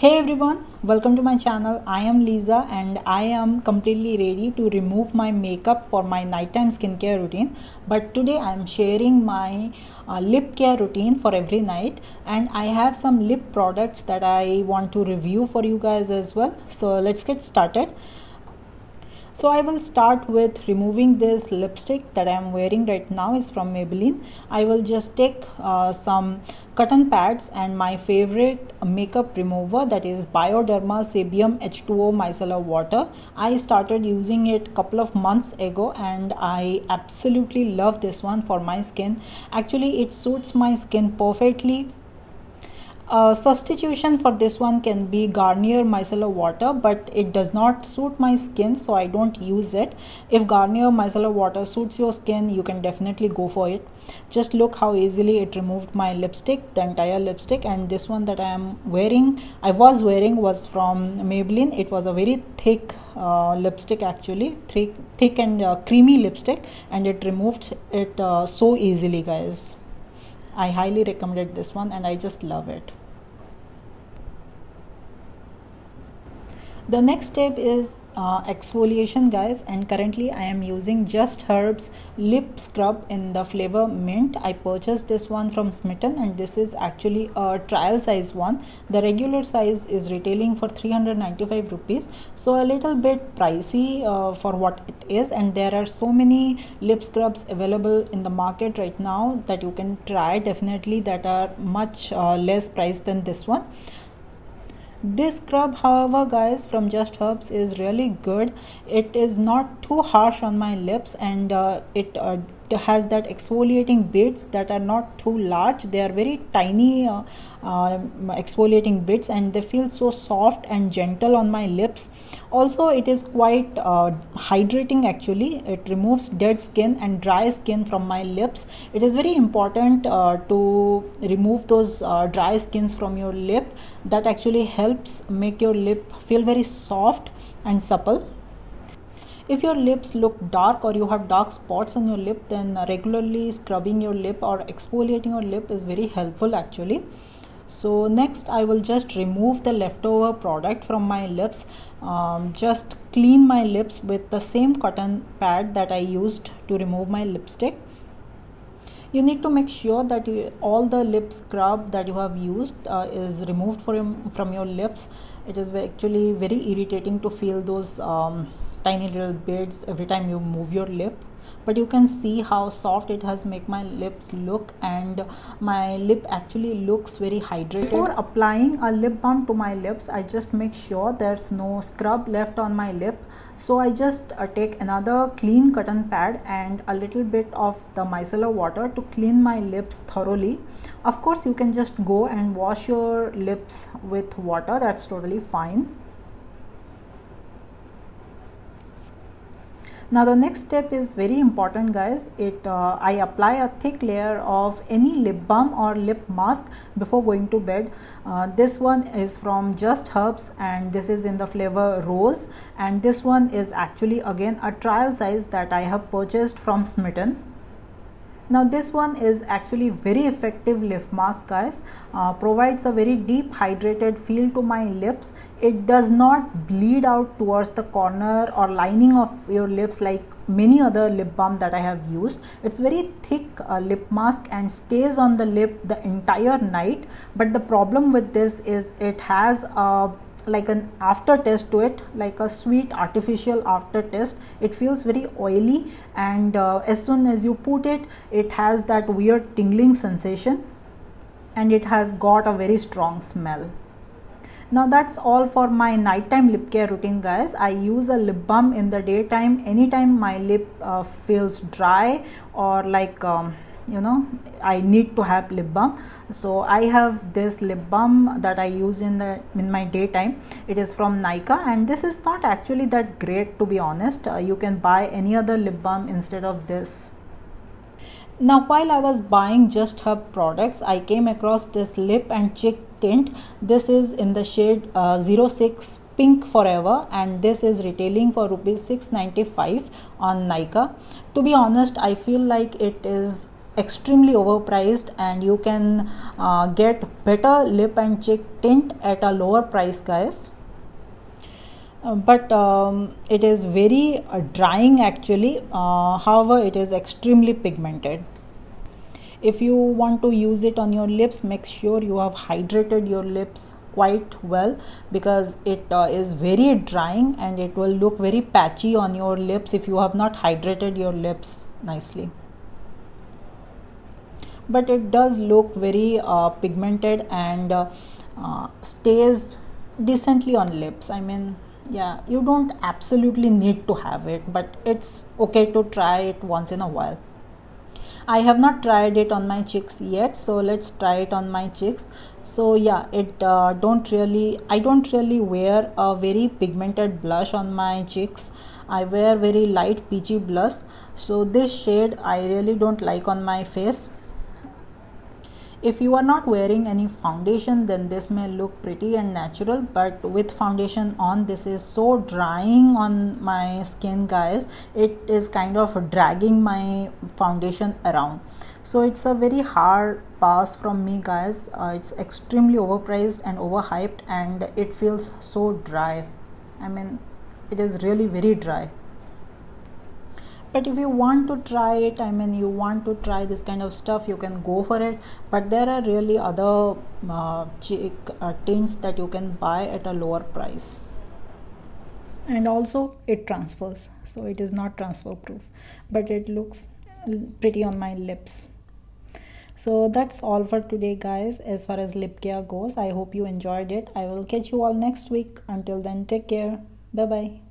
Hey everyone, welcome to my channel. I am Liza and I am completely ready to remove my makeup for my nighttime skincare routine. But today I am sharing my uh, lip care routine for every night and I have some lip products that I want to review for you guys as well. So let's get started. So I will start with removing this lipstick that I am wearing right now is from Maybelline. I will just take uh, some cotton pads and my favorite makeup remover that is Bioderma Sebium H2O Micellar Water. I started using it couple of months ago and I absolutely love this one for my skin. Actually it suits my skin perfectly a substitution for this one can be Garnier micellar water but it does not suit my skin so I don't use it. If Garnier micellar water suits your skin you can definitely go for it. Just look how easily it removed my lipstick, the entire lipstick and this one that I am wearing, I was wearing was from Maybelline. It was a very thick uh, lipstick actually, thick, thick and uh, creamy lipstick and it removed it uh, so easily guys. I highly recommended this one and I just love it. The next step is uh, exfoliation guys. And currently I am using Just Herbs lip scrub in the flavor mint. I purchased this one from Smytten and this is actually a trial size one. The regular size is retailing for 395 rupees. So a little bit pricey uh, for what it is. And there are so many lip scrubs available in the market right now that you can try. Definitely that are much uh, less price than this one this scrub however guys from just herbs is really good. It is not too harsh on my lips and uh, it uh, has that exfoliating bits that are not too large. They are very tiny uh, uh, exfoliating bits and they feel so soft and gentle on my lips. Also it is quite uh, hydrating actually. It removes dead skin and dry skin from my lips. It is very important uh, to remove those uh, dry skins from your lip. That actually helps make your lip feel very soft and supple if your lips look dark or you have dark spots on your lip then regularly scrubbing your lip or exfoliating your lip is very helpful actually. So next I will just remove the leftover product from my lips. Um, just clean my lips with the same cotton pad that I used to remove my lipstick. You need to make sure that you, all the lip scrub that you have used uh, is removed from, from your lips. It is actually very irritating to feel those um, tiny little bits every time you move your lip but you can see how soft it has make my lips look and my lip actually looks very hydrated. Before applying a lip balm to my lips i just make sure there's no scrub left on my lip. So i just uh, take another clean cotton pad and a little bit of the micellar water to clean my lips thoroughly. Of course you can just go and wash your lips with water that's totally fine now the next step is very important guys. It uh, i apply a thick layer of any lip balm or lip mask before going to bed. Uh, this one is from just herbs and this is in the flavor rose. And this one is actually again a trial size that i have purchased from Smytten now this one is actually very effective lip mask guys uh, provides a very deep hydrated feel to my lips it does not bleed out towards the corner or lining of your lips like many other lip balm that I have used. It's very thick uh, lip mask and stays on the lip the entire night. But the problem with this is it has a like an after taste to it like a sweet artificial after taste it feels very oily and uh, as soon as you put it it has that weird tingling sensation and it has got a very strong smell. Now that's all for my nighttime lip care routine guys. I use a lip balm in the daytime anytime my lip uh, feels dry or like um, you know i need to have lip balm. So i have this lip balm that i use in the in my daytime. It is from Nykaa and this is not actually that great to be honest. Uh, you can buy any other lip balm instead of this. Now while i was buying just her products i came across this lip and cheek tint. This is in the shade uh, 06 pink forever and this is retailing for rupees 695 on Nykaa. To be honest i feel like it is extremely overpriced and you can uh, get better lip and cheek tint at a lower price guys. Uh, but um, it is very uh, drying actually. Uh, however it is extremely pigmented. If you want to use it on your lips make sure you have hydrated your lips quite well because it uh, is very drying and it will look very patchy on your lips if you have not hydrated your lips nicely but it does look very uh, pigmented and uh, uh, stays decently on lips. I mean yeah you don't absolutely need to have it but it's okay to try it once in a while. I have not tried it on my cheeks yet so let's try it on my cheeks. So yeah it uh, don't really I don't really wear a very pigmented blush on my cheeks. I wear very light peachy blush. So this shade I really don't like on my face if you are not wearing any foundation then this may look pretty and natural but with foundation on this is so drying on my skin guys. It is kind of dragging my foundation around. So it's a very hard pass from me guys. Uh, it's extremely overpriced and overhyped and it feels so dry. I mean it is really very dry but if you want to try it i mean you want to try this kind of stuff you can go for it. But there are really other uh, uh, tints that you can buy at a lower price. And also it transfers. So it is not transfer proof. But it looks pretty on my lips. So that's all for today guys as far as lip care goes. I hope you enjoyed it. I will catch you all next week. Until then take care. Bye bye